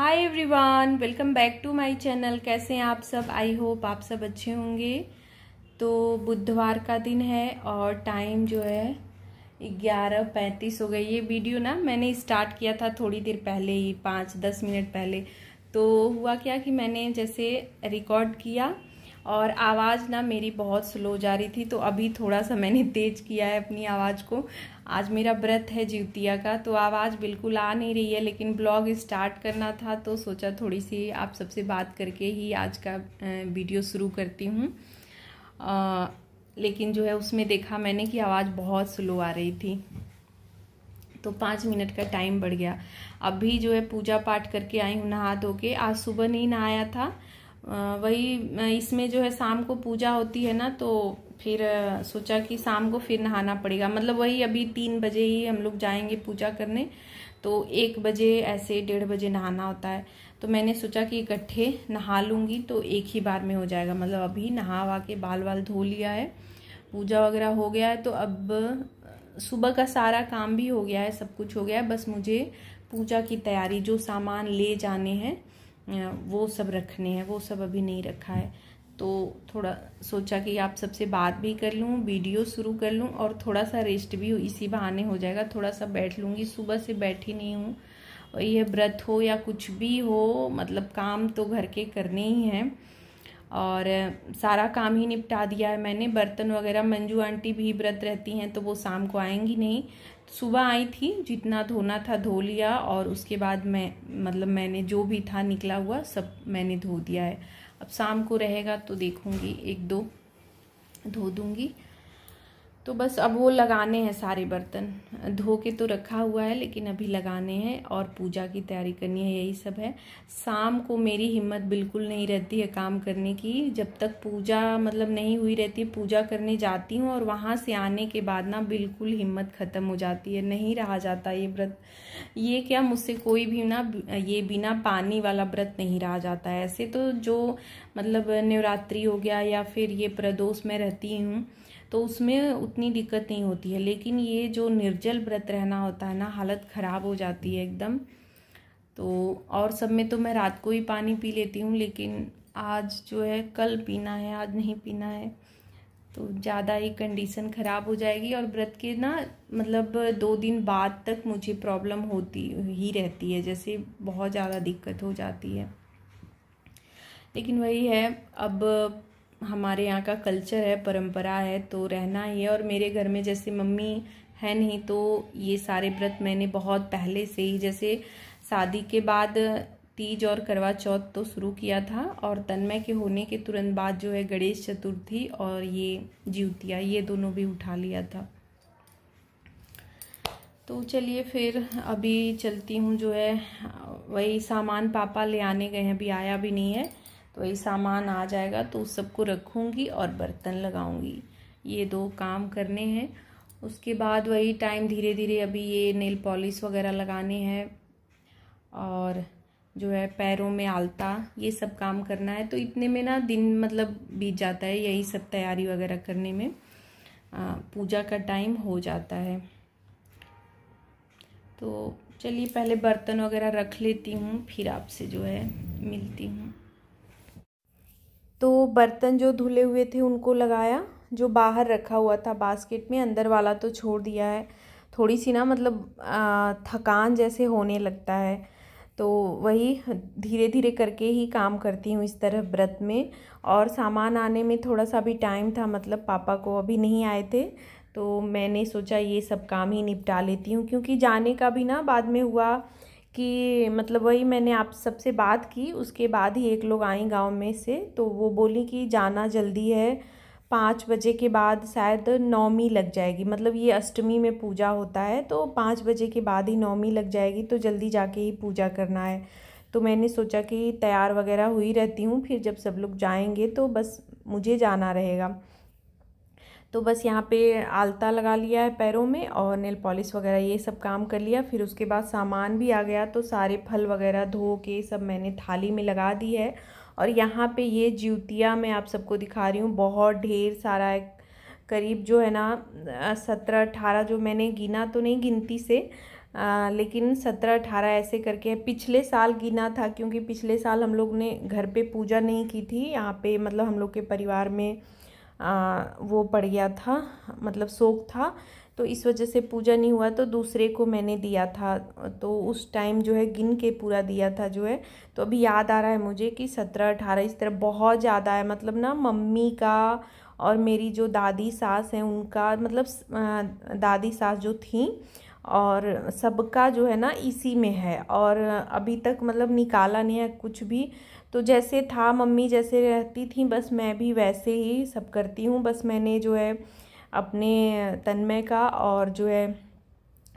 Hi everyone welcome back to my channel कैसे हैं आप सब? आई होप आप सब अच्छे होंगे। तो बुधवार का दिन है और टाइम जो है, ग्यारह पैंतीस हो गई। ये वीडियो ना मैंने स्टार्ट किया था थोड़ी देर पहले ही, पाँच दस मिनट पहले। तो हुआ क्या कि मैंने जैसे रिकॉर्ड किया और आवाज़ ना मेरी बहुत स्लो जा रही थी तो अभी थोड़ा सा मैंने तेज़ किया है अपनी आवाज़ को। आज मेरा व्रत है जीवतिया का तो आवाज़ बिल्कुल आ नहीं रही है, लेकिन ब्लॉग स्टार्ट करना था तो सोचा थोड़ी सी आप सबसे बात करके ही आज का वीडियो शुरू करती हूँ। लेकिन जो है उसमें देखा मैंने कि आवाज़ बहुत स्लो आ रही थी। तो पाँच मिनट का टाइम बढ़ गया। अभी जो है पूजा पाठ करके आई हूँ नहा धो के। आज सुबह नहीं नहाया था वही इसमें जो है शाम को पूजा होती है ना तो फिर सोचा कि शाम को फिर नहाना पड़ेगा। मतलब वही अभी तीन बजे ही हम लोग जाएँगे पूजा करने तो एक बजे ऐसे डेढ़ बजे नहाना होता है। तो मैंने सोचा कि इकट्ठे नहा लूँगी तो एक ही बार में हो जाएगा। मतलब अभी नहा वहा के बाल वाल धो लिया है, पूजा वगैरह हो गया है तो अब सुबह का सारा काम भी हो गया है, सब कुछ हो गया है। बस मुझे पूजा की तैयारी, जो सामान ले जाने हैं वो सब रखने हैं, वो सब अभी नहीं रखा है। तो थोड़ा सोचा कि आप सबसे बात भी कर लूँ, वीडियो शुरू कर लूँ और थोड़ा सा रेस्ट भी इसी बहाने हो जाएगा। थोड़ा सा बैठ लूँगी, सुबह से बैठी नहीं हूँ। और ये व्रत हो या कुछ भी हो मतलब काम तो घर के करने ही हैं। और सारा काम ही निपटा दिया है मैंने। बर्तन वगैरह, मंजू आंटी भी व्रत रहती हैं तो वो शाम को आएँगी नहीं। सुबह आई थी, जितना धोना था धो लिया और उसके बाद मैं मतलब मैंने जो भी था निकला हुआ, सब मैंने धो दिया है। अब शाम को रहेगा तो देखूँगी, एक दो धो दूँगी। तो बस अब वो लगाने हैं सारे बर्तन। धो के तो रखा हुआ है, लेकिन अभी लगाने हैं और पूजा की तैयारी करनी है, यही सब है। शाम को मेरी हिम्मत बिल्कुल नहीं रहती है काम करने की। जब तक पूजा मतलब नहीं हुई रहती, पूजा करने जाती हूँ और वहाँ से आने के बाद ना बिल्कुल हिम्मत ख़त्म हो जाती है, नहीं रहा जाता ये व्रत। ये क्या मुझसे कोई भी ना, ये बिना पानी वाला व्रत नहीं रहा जाता है। ऐसे तो जो मतलब नवरात्रि हो गया या फिर ये प्रदोष में रहती हूँ तो उसमें उतनी दिक्कत नहीं होती है। लेकिन ये जो निर्जल व्रत रहना होता है ना, हालत ख़राब हो जाती है एकदम। तो और सब में तो मैं रात को ही पानी पी लेती हूँ, लेकिन आज जो है, कल पीना है, आज नहीं पीना है। तो ज़्यादा ही कंडीशन ख़राब हो जाएगी और व्रत के ना मतलब दो दिन बाद तक मुझे प्रॉब्लम होती, ही रहती है, जैसे बहुत ज़्यादा दिक्कत हो जाती है। लेकिन वही है, अब हमारे यहाँ का कल्चर है, परंपरा है तो रहना ही है। और मेरे घर में जैसे मम्मी है नहीं तो ये सारे व्रत मैंने बहुत पहले से ही, जैसे शादी के बाद तीज और करवा चौथ तो शुरू किया था और तन्मय के होने के तुरंत बाद जो है गणेश चतुर्थी और ये जीवतिया ये दोनों भी उठा लिया था। तो चलिए फिर अभी चलती हूँ, जो है, वही सामान पापा ले आने गए हैं, अभी आया भी नहीं है। तो ये सामान आ जाएगा तो उस सबको रखूँगी और बर्तन लगाऊँगी। ये दो काम करने हैं। उसके बाद वही टाइम धीरे धीरे अभी ये नेल पॉलिश वगैरह लगाने हैं और जो है पैरों में आलता ये सब काम करना है। तो इतने में ना दिन मतलब बीत जाता है यही सब तैयारी वगैरह करने में। आ, पूजा का टाइम हो जाता है। तो चलिए पहले बर्तन वगैरह रख लेती हूँ फिर आपसे जो है मिलती हूँ। तो बर्तन जो धुले हुए थे उनको लगाया, जो बाहर रखा हुआ था बास्केट में, अंदर वाला तो छोड़ दिया है। थोड़ी सी ना मतलब थकान जैसे होने लगता है। तो वही धीरे धीरे करके ही काम करती हूँ इस तरह व्रत में। और सामान आने में थोड़ा सा भी टाइम था मतलब पापा को अभी नहीं आए थे तो मैंने सोचा ये सब काम ही निपटा लेती हूँ। क्योंकि जाने का भी ना बाद में हुआ कि मतलब वही मैंने आप सबसे बात की, उसके बाद ही एक लोग आई गाँव में से तो वो बोली कि जाना जल्दी है, पाँच बजे के बाद शायद नौमी लग जाएगी। मतलब ये अष्टमी में पूजा होता है तो पाँच बजे के बाद ही नौमी लग जाएगी तो जल्दी जाके ही पूजा करना है। तो मैंने सोचा कि तैयार वगैरह हुई रहती हूँ, फिर जब सब लोग जाएँगे तो बस मुझे जाना रहेगा। तो बस यहाँ पे आलता लगा लिया है पैरों में और नेल पॉलिश वगैरह ये सब काम कर लिया। फिर उसके बाद सामान भी आ गया तो सारे फल वगैरह धो के सब मैंने थाली में लगा दी है। और यहाँ पे ये जूतियाँ मैं आप सबको दिखा रही हूँ बहुत ढेर सारा है। करीब जो है ना सत्रह अठारह जो मैंने गिना तो नहीं गिनती से आ, लेकिन सत्रह अठारह ऐसे करके पिछले साल गिना था क्योंकि पिछले साल हम लोग ने घर पे पूजा नहीं की थी। यहाँ पे मतलब हम लोग के परिवार में वो पड़ गया था मतलब शोक था। तो इस वजह से पूजा नहीं हुआ तो दूसरे को मैंने दिया था। तो उस टाइम जो है, गिन के पूरा दिया था जो है। तो अभी याद आ रहा है मुझे कि सत्रह, अठारह, इस तरह बहुत ज़्यादा है। मतलब ना, मम्मी का और मेरी जो दादी सास हैं, उनका मतलब दादी सास जो थी और सबका जो है ना इसी में है और अभी तक मतलब निकाला नहीं है कुछ भी। तो जैसे था मम्मी जैसे रहती थी, बस मैं भी वैसे ही सब करती हूँ। बस मैंने जो है अपने तन्मय का और जो है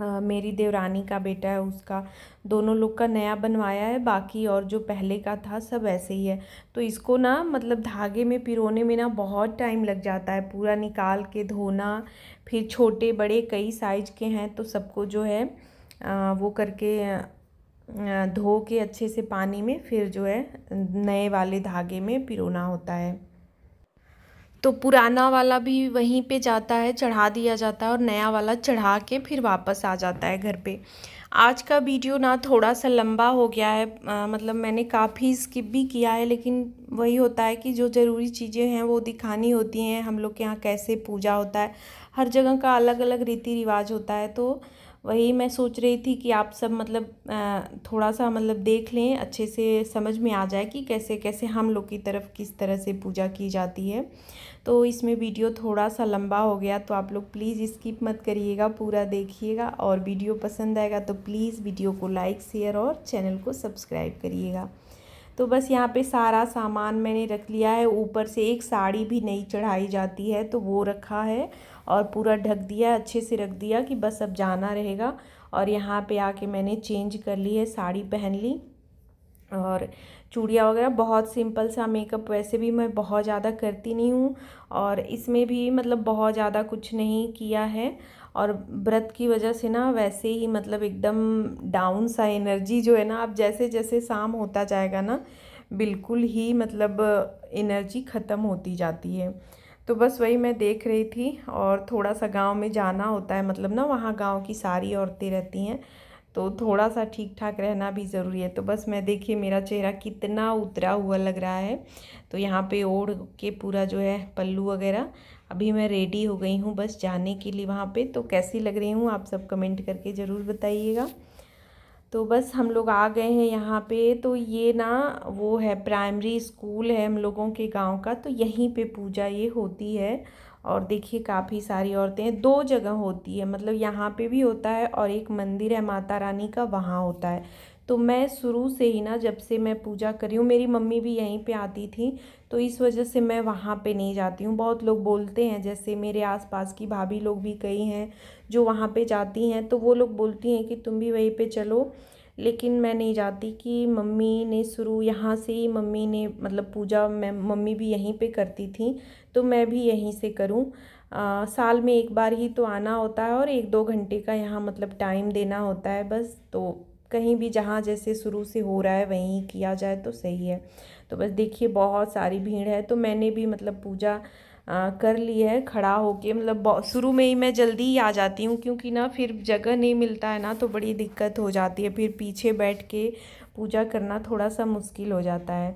मेरी देवरानी का बेटा है, उसका दोनों लोग का नया बनवाया है, बाकी और जो पहले का था सब ऐसे ही है। तो इसको ना मतलब धागे में, पिरोने में ना बहुत टाइम लग जाता है, पूरा निकाल के धोना, फिर छोटे, बड़े कई साइज़ के हैं तो सबको जो है वो करके धो के अच्छे से पानी में फिर जो है, नए वाले धागे में पिरोना होता है। तो पुराना वाला भी वहीं पे जाता है चढ़ा दिया जाता है और नया वाला चढ़ा के फिर वापस आ जाता है घर पे। आज का वीडियो ना थोड़ा सा लंबा हो गया है आ, मतलब मैंने काफ़ी स्किप भी किया है लेकिन वही होता है कि जो ज़रूरी चीज़ें हैं वो दिखानी होती हैं हम लोग के यहाँ कैसे पूजा होता है हर जगह का अलग अलग रीति रिवाज होता है तो वही मैं सोच रही थी कि आप सब मतलब थोड़ा सा मतलब देख लें, अच्छे से समझ में आ जाए कि कैसे कैसे हम लोग की तरफ़ किस तरह से पूजा की जाती है। तो इसमें वीडियो थोड़ा सा लंबा हो गया तो आप लोग प्लीज़ स्किप मत करिएगा, पूरा देखिएगा और वीडियो पसंद आएगा तो प्लीज़ वीडियो को लाइक, शेयर और चैनल को सब्सक्राइब करिएगा। तो बस यहाँ पे सारा सामान मैंने रख लिया है। ऊपर से एक साड़ी भी नई चढ़ाई जाती है तो वो रखा है और पूरा ढक दिया, अच्छे से रख दिया कि बस अब जाना रहेगा। और यहाँ पे आके मैंने चेंज कर ली है, साड़ी पहन ली और चूड़िया वगैरह बहुत सिंपल सा मेकअप वैसे भी मैं बहुत ज़्यादा करती नहीं हूँ और इसमें भी मतलब बहुत ज़्यादा कुछ नहीं किया है और व्रत की वजह से ना वैसे ही मतलब एकदम डाउन सा एनर्जी जो है ना अब जैसे जैसे शाम होता जाएगा ना बिल्कुल ही मतलब एनर्जी ख़त्म होती जाती है। तो बस वही मैं देख रही थी और थोड़ा सा गाँव में जाना होता है मतलब ना वहाँ गाँव की सारी औरतें रहती हैं तो थोड़ा सा ठीक ठाक रहना भी ज़रूरी है। तो बस मैं देखिए, मेरा चेहरा कितना उतरा हुआ लग रहा है। तो यहाँ पे ओढ़ के पूरा जो है, पल्लू वगैरह, अभी मैं रेडी हो गई हूँ बस जाने के लिए वहाँ पे। तो कैसी लग रही हूँ, आप सब कमेंट करके ज़रूर बताइएगा। तो बस हम लोग आ गए हैं यहाँ पे। तो ये ना, वो है प्राइमरी स्कूल है हम लोगों के गाँव का। तो यहीं पे पूजा ये होती है। और देखिए काफ़ी सारी औरतें दो जगह होती है मतलब यहाँ पे भी होता है और एक मंदिर है माता रानी का, वहाँ होता है। तो मैं शुरू से ही ना, जब से मैं पूजा करी हूँ, मेरी मम्मी भी यहीं पे आती थी तो इस वजह से मैं वहाँ पे नहीं जाती हूँ। बहुत लोग बोलते हैं, जैसे मेरे आसपास की भाभी लोग भी कई हैं जो वहाँ पे जाती हैं तो वो लोग बोलती हैं कि तुम भी वहीं पे चलो। लेकिन मैं नहीं जाती कि मम्मी ने शुरू, यहाँ से ही मम्मी ने मतलब पूजा मैं, मम्मी भी यहीं पे करती थी तो मैं भी यहीं से करूँ। साल में एक बार ही तो आना होता है और एक दो घंटे का यहाँ मतलब टाइम देना होता है बस तो कहीं भी जहाँ जैसे शुरू से हो रहा है वहीं किया जाए तो सही है। तो बस देखिए बहुत सारी भीड़ है तो मैंने भी मतलब पूजा कर ली है, खड़ा होके मतलब शुरू में ही मैं जल्दी ही आ जाती हूँ, क्योंकि ना फिर जगह नहीं मिलता है ना तो बड़ी दिक्कत हो जाती है। फिर पीछे बैठ के पूजा करना थोड़ा सा मुश्किल हो जाता है।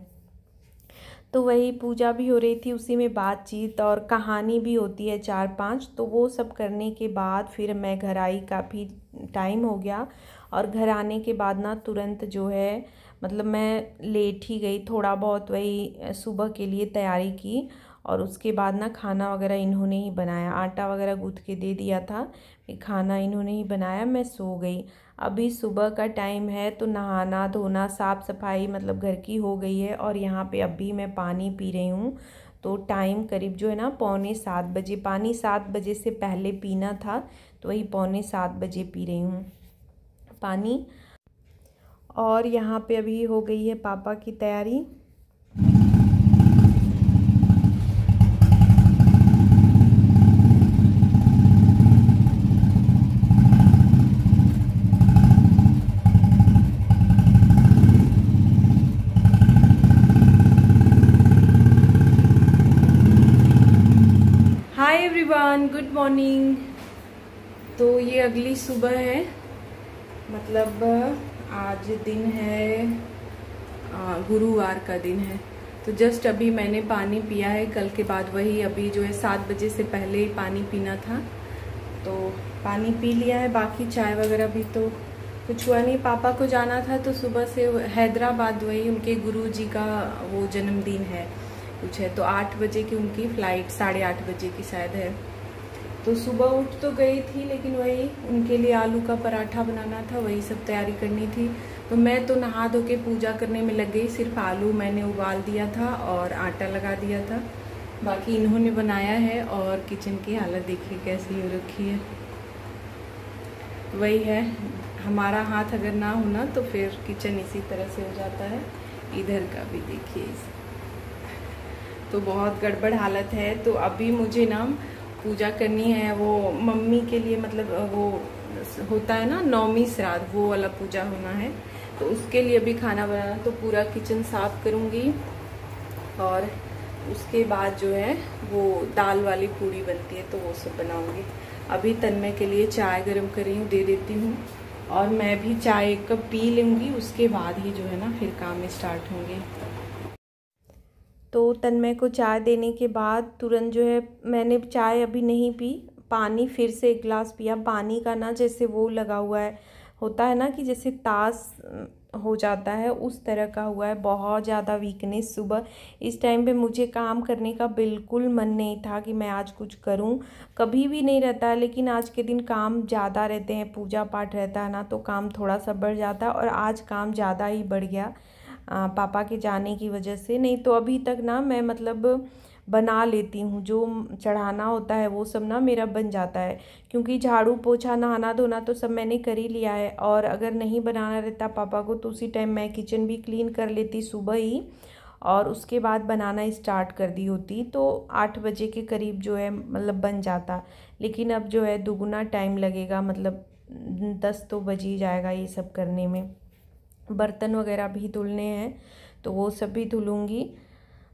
तो वही पूजा भी हो रही थी, उसी में बातचीत और कहानी भी होती है चार पाँच तो वो सब करने के बाद फिर मैं घर आई, काफ़ी टाइम हो गया। और घर आने के बाद ना तुरंत जो है मतलब मैं लेट ही गई, थोड़ा बहुत वही सुबह के लिए तैयारी की। और उसके बाद ना खाना वगैरह इन्होंने ही बनाया। आटा वगैरह गूँथ के दे दिया था खाना इन्होंने ही बनाया, मैं सो गई। अभी सुबह का टाइम है तो नहाना धोना साफ़ सफ़ाई मतलब घर की हो गई है और यहाँ पे अभी मैं पानी पी रही हूँ। तो टाइम करीब जो है ना पौने सात बजे, पानी सात बजे से पहले पीना था तो वही पौने सात बजे पी रही हूँ पानी। और यहाँ पे अभी हो गई है पापा की तैयारी। हाय एवरीवन गुड मॉर्निंग तो ये अगली सुबह है। मतलब आज दिन है गुरुवार का दिन है। तो जस्ट अभी मैंने पानी पिया है। कल के बाद वही अभी जो है सात बजे से पहले ही पानी पीना था। तो पानी पी लिया है। बाकी चाय वगैरह भी तो कुछ हुआ नहीं। पापा को जाना था तो सुबह से हैदराबाद वही उनके गुरु जी का वो जन्मदिन है। कुछ है। तो आठ बजे की उनकी फ़्लाइट साढ़े आठ बजे की शायद है। तो सुबह उठ तो गई थी, लेकिन वही उनके लिए आलू का पराठा बनाना था, वही सब तैयारी करनी थी। तो मैं तो नहा धो के पूजा करने में लग गई, सिर्फ़ आलू मैंने उबाल दिया था और आटा लगा दिया था। बाकी इन्होंने बनाया है और किचन की हालत देखिए कैसी हो रखी है। वही है, हमारा हाथ अगर ना होना तो फिर किचन इसी तरह से हो जाता है। इधर का भी देखिए। तो बहुत गड़बड़ हालत है तो अभी मुझे ना पूजा करनी है, वो मम्मी के लिए मतलब वो होता है ना नौमी श्राद्ध, वो वाला पूजा होना है तो उसके लिए भी खाना बनाना तो पूरा किचन साफ़ करूँगी और उसके बाद जो है वो दाल वाली पूड़ी बनती है तो वो सब बनाऊँगी। अभी तन्मय के लिए चाय गर्म कर रही हूँ, दे देती हूँ और मैं भी चाय एक कप पी लूँगी, उसके बाद ही जो है ना फिर काम स्टार्ट होंगे। तो तन्मय को चाय देने के बाद तुरंत जो है मैंने चाय अभी नहीं पी। पानी फिर से एक गिलास पिया। पानी का ना जैसे वो लगा हुआ है, होता है ना कि जैसे तास हो जाता है, उस तरह का हुआ है। बहुत ज़्यादा वीकनेस सुबह। इस टाइम पे मुझे काम करने का बिल्कुल मन नहीं था कि मैं आज कुछ करूँ। कभी भी नहीं रहता है, लेकिन आज के दिन काम ज़्यादा रहते हैं, पूजा पाठ रहता है ना तो काम थोड़ा सा बढ़ जाता है और आज काम ज़्यादा ही बढ़ गया। पापा के जाने की वजह से। नहीं तो अभी तक ना मैं मतलब बना लेती हूँ। जो चढ़ाना होता है वो सब ना मेरा बन जाता है। क्योंकि झाड़ू पोछा, नहाना धोना तो सब मैंने कर ही लिया है। और अगर नहीं बनाना रहता पापा को तो उसी टाइम मैं किचन भी क्लीन कर लेती सुबह ही। और उसके बाद बनाना स्टार्ट कर दी होती। तो आठ बजे के करीब जो है मतलब बन जाता। लेकिन अब जो है दुगुना टाइम लगेगा। मतलब दस तो बज ही जाएगा ये सब करने में। बर्तन वगैरह भी धुलने हैं तो वो सब भी धुलूँगी।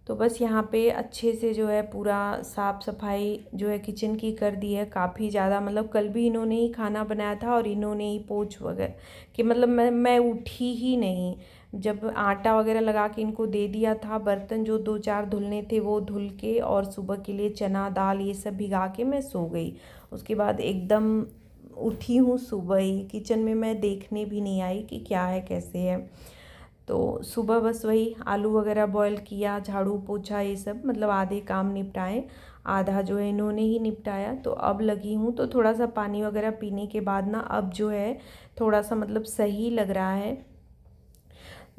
तो बस यहाँ पे अच्छे से जो है पूरा साफ़ सफ़ाई जो है किचन की कर दी है। काफ़ी ज़्यादा मतलब कल भी इन्होंने ही खाना बनाया था और इन्होंने ही पोछ वगैरह कि मतलब मैं मैं उठी ही नहीं। जब आटा वगैरह लगा के इनको दे दिया था, बर्तन जो दो चार धुलने थे वो धुल के और सुबह के लिए चना, दाल ये सब भिगा के मैं सो गई। उसके बाद एकदम उठी हूँ सुबह ही। किचन में मैं देखने भी नहीं आई कि क्या है, कैसे है। तो सुबह बस वही आलू वगैरह बॉईल किया, झाड़ू पोछा, ये सब मतलब आधे काम निपटाए। आधा जो है इन्होंने ही निपटाया। तो अब लगी हूँ तो थोड़ा सा पानी वगैरह पीने के बाद ना अब जो है थोड़ा सा मतलब सही लग रहा है।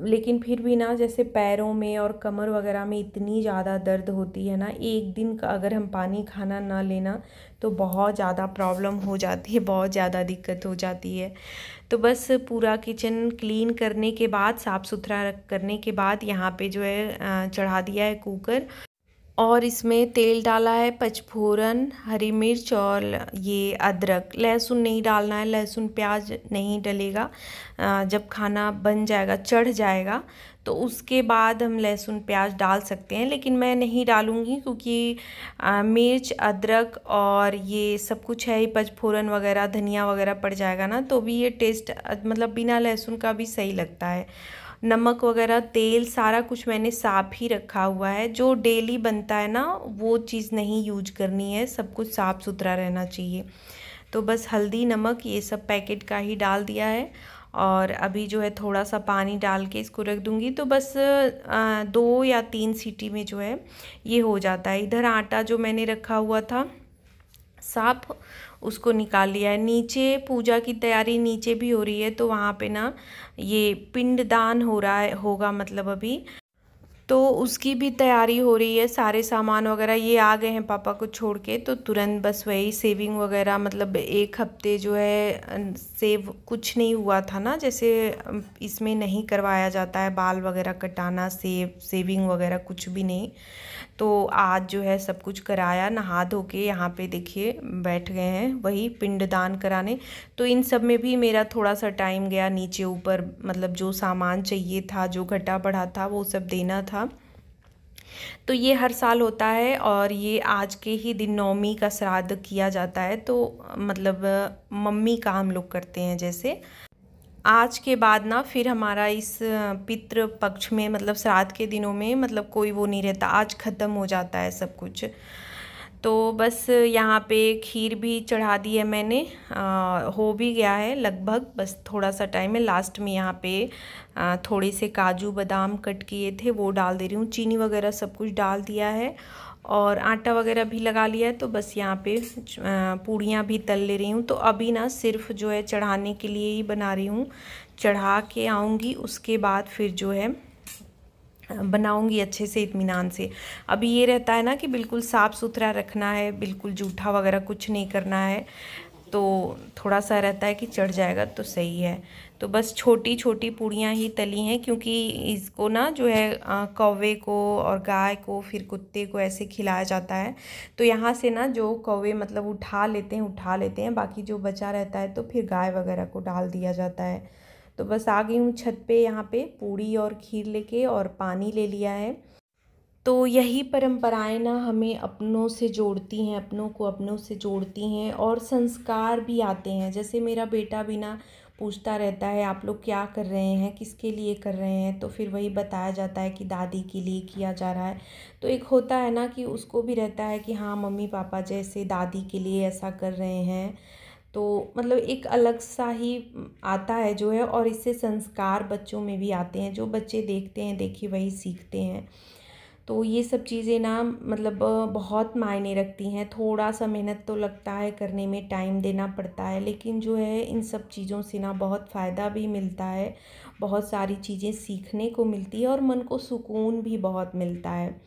लेकिन फिर भी ना जैसे पैरों में और कमर वगैरह में इतनी ज़्यादा दर्द होती है ना, एक दिन का अगर हम पानी खाना ना लेना तो बहुत ज़्यादा प्रॉब्लम हो जाती है, बहुत ज़्यादा दिक्कत हो जाती है। तो बस पूरा किचन क्लीन करने के बाद, साफ़ सुथरा करने के बाद यहाँ पे जो है चढ़ा दिया है कुकर। और इसमें तेल डाला है, पचफोरन, हरी मिर्च और ये अदरक। लहसुन नहीं डालना है, लहसुन प्याज नहीं डलेगा। जब खाना बन जाएगा, चढ़ जाएगा तो उसके बाद हम लहसुन प्याज डाल सकते हैं। लेकिन मैं नहीं डालूँगी क्योंकि मिर्च, अदरक और ये सब कुछ है ही, पचफोरन वगैरह, धनिया वगैरह पड़ जाएगा ना तो भी ये टेस्ट मतलब बिना लहसुन का भी सही लगता है। नमक वगैरह, तेल, सारा कुछ मैंने साफ़ ही रखा हुआ है। जो डेली बनता है ना, वो चीज़ नहीं यूज़ करनी है। सब कुछ साफ़ सुथरा रहना चाहिए। तो बस हल्दी, नमक, ये सब पैकेट का ही डाल दिया है। और अभी जो है थोड़ा सा पानी डाल के इसको रख दूँगी। तो बस दो या तीन सीटी में जो है, ये हो जाता है। इधर आटा जो मैंने रखा हुआ था, साफ़ उसको निकाल लिया है। नीचे पूजा की तैयारी नीचे भी हो रही है तो वहाँ पे ना ये पिंडदान हो रहा है, होगा मतलब अभी। तो उसकी भी तैयारी हो रही है, सारे सामान वगैरह ये आ गए हैं पापा को छोड़ के तो तुरंत बस वही सेविंग वगैरह मतलब एक हफ़्ते जो है सेव कुछ नहीं हुआ था ना, जैसे इसमें नहीं करवाया जाता है, बाल वगैरह कटाना, सेव, सेविंग वगैरह कुछ भी नहीं। तो आज जो है सब कुछ कराया, नहा धो के यहाँ पे देखिए बैठ गए हैं, वही पिंडदान कराने। तो इन सब में भी मेरा थोड़ा सा टाइम गया नीचे ऊपर मतलब जो सामान चाहिए था, जो घटा बढ़ा था, वो सब देना था। तो ये हर साल होता है और ये आज के ही दिन नौमी का श्राद्ध किया जाता है तो मतलब मम्मी का हम लोग करते हैं जैसे। आज के बाद ना फिर हमारा इस पितृ पक्ष में मतलब श्राद्ध के दिनों में मतलब कोई वो नहीं रहता। आज ख़त्म हो जाता है सब कुछ। तो बस यहाँ पे खीर भी चढ़ा दी है मैंने। आ, हो भी गया है लगभग बस थोड़ा सा टाइम है। लास्ट में यहाँ पे आ, थोड़े से काजू बादाम कट किए थे वो डाल दे रही हूँ। चीनी वगैरह सब कुछ डाल दिया है और आटा वगैरह भी लगा लिया है तो बस यहाँ पे पूड़ियाँ भी तल ले रही हूँ। तो अभी ना सिर्फ़ जो है चढ़ाने के लिए ही बना रही हूँ। चढ़ा के आऊँगी उसके बाद फिर जो है बनाऊँगी अच्छे से इत्मीनान से। अभी ये रहता है ना कि बिल्कुल साफ़ सुथरा रखना है, बिल्कुल जूठा वगैरह कुछ नहीं करना है तो थोड़ा सा रहता है कि चढ़ जाएगा तो सही है। तो बस छोटी छोटी पूड़ियाँ ही तली हैं, क्योंकि इसको ना जो है कौवे को और गाय को, फिर कुत्ते को ऐसे खिलाया जाता है। तो यहाँ से ना जो कौवे मतलब उठा लेते हैं, उठा लेते हैं, बाकी जो बचा रहता है तो फिर गाय वगैरह को डाल दिया जाता है। तो बस आ गई हूँ छत पे यहाँ पे पूड़ी और खीर लेके और पानी ले लिया है। तो यही परंपराएँ ना हमें अपनों से जोड़ती हैं, अपनों को अपनों से जोड़ती हैं और संस्कार भी आते हैं। जैसे मेरा बेटा भी ना पूछता रहता है, आप लोग क्या कर रहे हैं? किसके लिए कर रहे हैं? तो फिर वही बताया जाता है कि दादी के लिए किया जा रहा है। तो एक होता है ना कि उसको भी रहता है कि हाँ मम्मी पापा जैसे दादी के लिए ऐसा कर रहे हैं। तो मतलब एक अलग सा ही आता है जो है और इससे संस्कार बच्चों में भी आते हैं, जो बच्चे देखते हैं देखिए वही सीखते हैं। तो ये सब चीज़ें ना मतलब बहुत मायने रखती हैं। थोड़ा सा मेहनत तो लगता है, करने में टाइम देना पड़ता है, लेकिन जो है इन सब चीज़ों से ना बहुत फ़ायदा भी मिलता है। बहुत सारी चीज़ें सीखने को मिलती है और मन को सुकून भी बहुत मिलता है।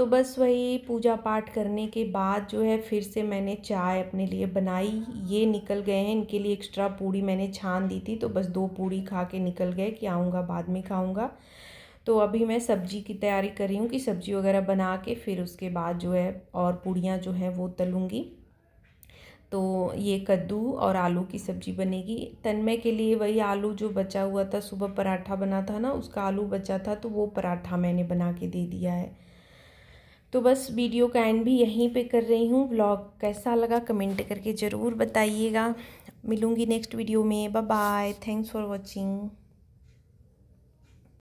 तो बस वही पूजा पाठ करने के बाद जो है फिर से मैंने चाय अपने लिए बनाई। ये निकल गए हैं, इनके लिए एक्स्ट्रा पूड़ी मैंने छान दी थी तो बस दो पूड़ी खा के निकल गए कि आऊँगा, बाद में खाऊँगा। तो अभी मैं सब्ज़ी की तैयारी कर रही हूँ कि सब्ज़ी वगैरह बना के फिर उसके बाद जो है और पूड़ियाँ जो हैं वो तलूँगी। तो ये कद्दू और आलू की सब्ज़ी बनेगी। तन्मय के लिए वही आलू जो बचा हुआ था, सुबह पराठा बना था ना, उसका आलू बचा था तो वो पराठा मैंने बना के दे दिया है। तो बस वीडियो का एंड भी यहीं पे कर रही हूँ। ब्लॉग कैसा लगा कमेंट करके ज़रूर बताइएगा। मिलूँगी नेक्स्ट वीडियो में। Bye bye thanks for watching